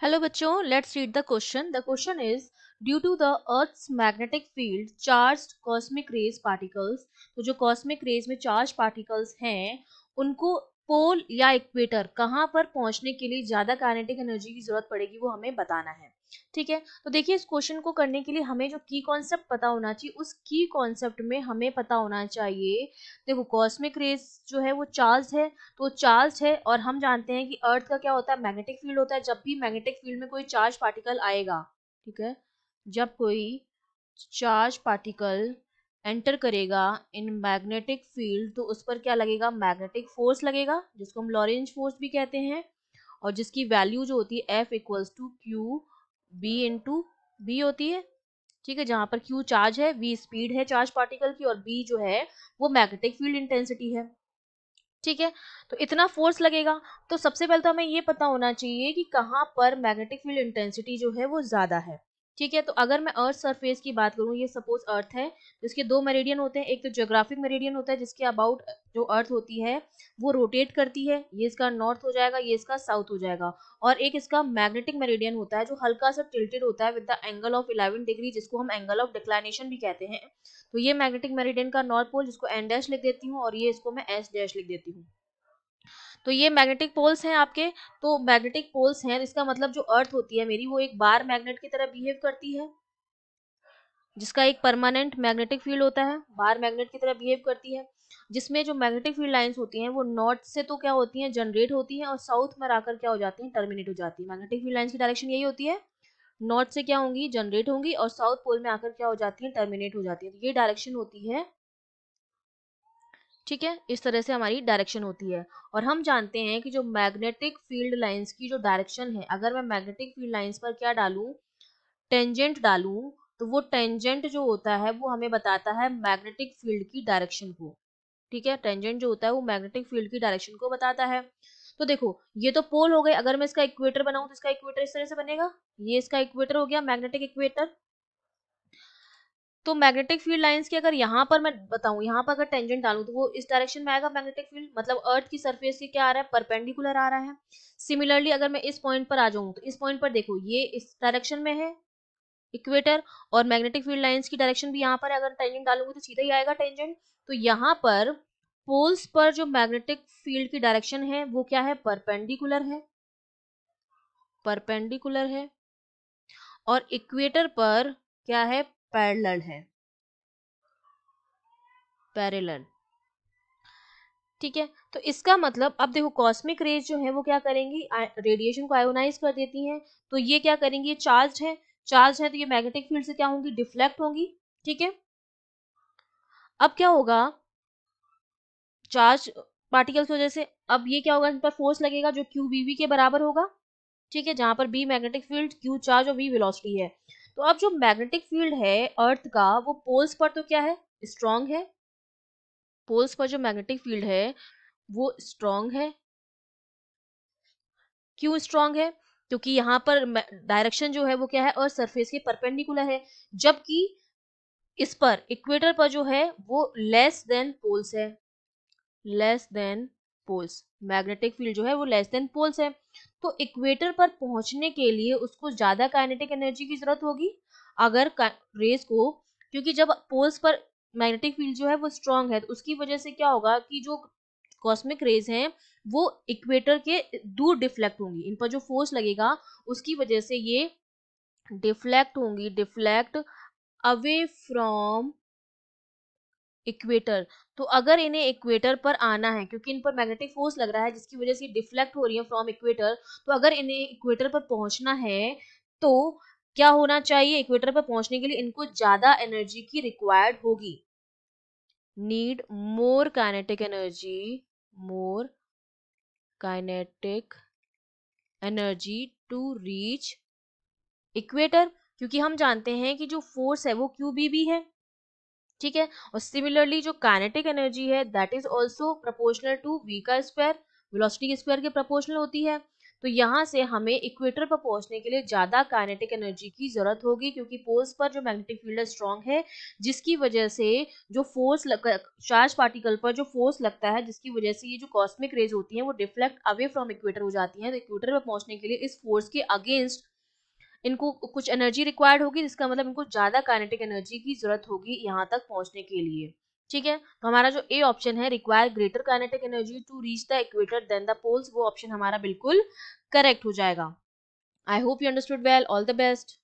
Hello बच्चों let's read the question the question is due to the earth's magnetic field charge cosmic rays particles तो जो cosmic rays में charge particles हैं, उनको पोल या equator कहाँ पर पहुँचने के लिए ज़्यादा कैनेटिक एनर्जी की ज़रूरत पड़ेगी वो हमें बताना है। ठीक है? तो देखिए, इस क्वेश्चन को करने के लिए हमें जो की कॉन्सेप्ट पता होना चाहिए, उस की कॉन्सेप्ट में हमें पता होना चाहिए। देखो कॉस्मिक रेस जो है, वो चार्ज है तो चार्ज है और हम जानते हैं कि अर्थ का क्या होता है? मैग्नेटिक फ़ील्ड होता है। जब भी मैग्नेटिक फ़ील्ड में कोई चार्ज पार्टिकल आएगा, ठीक है? जब कोई चार्ज पार्टिकल एंटर करेगा इन मैग्नेटिक फ़ील्ड तो उस पर क्या लगेगा? मैग्नेटिक फोर्स लगेगा, जिसको हम लॉरेंज फोर्स भी कहते हैं और जिसकी वैल्यू जो होती है F equals to Q B into B होती है, ठीक है, जहाँ पर क्यू चार्ज है वी स्पीड है चार्ज पार्टिकल की और बी जो है, वो मैग्नेटिक फ़ील्ड इंटेंसिटी है, ठीक है? तो इतना फोर्स लगेगा। तो सबसे पहले तो हमें ये पता होना चाहिए कि कहाँ पर मैग्नेटिक फ़ील्ड इंटेंसिटी जो है वो ज़्यादा है। ठीक है तो अगर मैं अर्थ सरफेस की बात करूँ, ये सपोज़ अर्थ है, जिसके दो मेरेडियन होते हैं, एक तो जोग्राफिक मेरेडियन होता है, जिसके अबाउट जो अर्थ होती है, वो रोटेट करती है, ये इसका नॉर्थ हो जाएगा, ये इसका साउथ हो जाएगा, और एक इसका मैग्नेटिक मेरेडियन होता है, जो हल्का सा टिल्टेड होता है with the angle of eleven degree जिसको हम एंगल ऑफ़ डिक्लाइनेशन भी कहते हैं तो ये मैग्नेटिक मेरिडियन का नॉर्थ पोल जिसको एन डैश लिख देती हूँ, और ये इसको मैं एस डैश लिख देती हूँ। तो ये मैग्नेटिक पोल्स हैं आपके। तो मैग्नेटिक पोल्स हैं इसका मतलब जो अर्थ होती है मेरी, वो एक बार मैग्नेट की तरह बिहेव करती है, जिसका एक परमानेंट मैग्नेटिक फ़ील्ड होता है, बार मैग्नेट की तरह बिहेव करती है, जिसमें जो मैग्नेटिक फ़ील्ड लाइंस होती हैं, वो नॉर्थ से तो क्या होती हैं जनरेट होती हैं, और साउथ में आकर क्या हो जाती हैं टर्मिनेट हो जाती है। मैग्नेटिक फ़ील्ड लाइंस की डायरेक्शन यही होती है नॉर्थ से क्या होंगी जनरेट होंगी, और साउथ पोल में आकर क्या हो जाती है टर्मिनेट हो जाती है। तो ये डायरेक्शन होती है ठीक है? इस तरह से हमारी डायरेक्शन होती है। और हम जानते हैं कि जो मैग्नेटिक फ़ील्ड लाइंस की जो डायरेक्शन है, अगर मैं मैग्नेटिक फ़ील्ड लाइंस पर क्या डालूं? टेंजेंट डालूं तो वो टेंजेंट जो होता है, वो हमें बताता है मैग्नेटिक फ़ील्ड की डायरेक्शन को। ठीक है? टेंजेंट जो होता है, वो मैग्नेटिक फ़ील्ड की डायरेक्शन को बताता है। तो देखो, ये तो पोल हो गए। अगर मैं इसका इक्वेटर बनाऊँ तो इसका इक्वेटर इस तरह से बनेगा? ये इसका इक्वेटर हो गया मैग्नेटिक इक्वेटर तो मैग्नेटिक फ़ील्ड लाइंस की अगर यहाँ पर मैं बताऊँ, यहाँ पर अगर टेंजेंट डालूं तो वो इस डायरेक्शन में आएगा मैग्नेटिक फ़ील्ड मतलब अर्थ की सरफेस से क्या आ रहा है? परपेंडिकुलर आ रहा है। सिमिलरली अगर मैं इस पॉइंट पर आ जाऊँ तो इस पॉइंट पर देखो, ये इस डायरेक्शन में है इक्वेटर और मैग्नेटिक फ़ील्ड लाइंस की डायरेक्शन भी यहाँ पर है। अगर टेंजेंट डालूँगी तो सीधा ही आएगा टेंजेंट तो यहाँ पर पोल्स पर जो मैग्नेटिक फ़ील्ड की डायरेक्शन है, वो क्या है? परपेंडिकुलर है। परपेंडिकुलर है। और इक्वेटर पर क्या है? पैरेलल है। पैरेलल। ठीक है तो इसका मतलब अब देखो कॉस्मिक रेज जो है, वो क्या करेंगी? रेडिएशन को आयोनाइज कर देती हैं। तो ये क्या करेंगी? ये चार्ज है। चार्ज है तो ये मैग्नेटिक फ़ील्ड से क्या होंगी? डिफ्लेक्ट होंगी। ठीक है? अब क्या होगा? चार्ज पार्टिकल्स की वजह से, अब ये क्या होगा? इन पर फोर्स लगेगा जो क्यू बी के बराबर होगा। ठीक है, जहाँ पर B magnetic field Q charge और वी वेलोसिटी है। तो अब जो मैग्नेटिक फ़ील्ड है अर्थ का, वो पोल्स पर तो क्या है? स्ट्रॉन्ग है। पोल्स पर जो मैग्नेटिक फ़ील्ड है, वो स्ट्रॉन्ग है। क्यों स्ट्रॉन्ग है? क्योंकि यहाँ पर डायरेक्शन जो है वो क्या है? अर्थ सरफेस के परपेंडिकुलर है। जबकि इस पर इक्वेटर पर जो है, वो लेस देन पोल्स है। Less than poles magnetic field जो है वो लेस देन पोल्स है। तो इक्वेटर पर पहुँचने के लिए उसको ज़्यादा काइनेटिक एनर्जी की ज़रूरत होगी। अगर रेस को, क्योंकि जब पोल्स पर मैग्नेटिक फ़ील्ड जो है वो स्ट्रांग है तो उसकी वजह से क्या होगा कि जो कॉस्मिक रेज हैं, वो इक्वेटर के दूर डिफ्लेक्ट होंगी। इन पर जो फोर्स लगेगा, उसकी वजह से ये डिफ्लेक्ट होंगी डिफ्लेक्ट अवे फ्रॉम इक्वेटर। तो अगर इन्हें इक्वेटर पर आना है, क्योंकि इन पर मैग्नेटिक फोर्स लग रहा है, जिसकी वजह से डिफ्लेक्ट हो रही है फ्रॉम इक्वेटर तो अगर इन्हें इक्वेटर पर पहुँचना है तो क्या होना चाहिए? इक्वेटर पर पहुँचने के लिए इनको ज़्यादा एनर्जी की रिक्वायर्ड होगी। Need more kinetic energy, more kinetic energy to reach equator, क्योंकि हम जानते हैं कि जो फोर्स है वो क्यू बी भी है। ठीक है? और सिमिलरली जो काइनेटिक एनर्जी है that is also proportional to V का स्क्वायर वेलोसिटी स्क्वायर के प्रपोर्शनल होती है। तो यहाँ से हमें इक्वेटर पर पहुँचने के लिए ज़्यादा काइनेटिक एनर्जी की ज़रूरत होगी, क्योंकि पोल्स पर जो मैग्नेटिक फ़ील्ड स्ट्रॉन्ग है, जिसकी वजह से जो फोर्स चार्ज पार्टिकल पर जो फोर्स लगता है, जिसकी वजह से ये जो कॉस्मिक रेज होती हैं, वो डिफ्लेक्ट अवे फ्रॉम इक्वेटर हो जाती हैं। तो इक्वेटर पर पहुँचने के लिए इस फोर्स के अगेंस्ट इनको कुछ एनर्जी रिक्वायर्ड होगी, जिसका मतलब इनको ज़्यादा काइनेटिक एनर्जी की ज़रूरत होगी यहाँ तक पहुँचने के लिए। ठीक है? तो हमारा जो ए ऑप्शन है require greater kinetic energy to reach the equator than the poles वो ऑप्शन हमारा बिल्कुल करेक्ट हो जाएगा। I hope you understood well all the best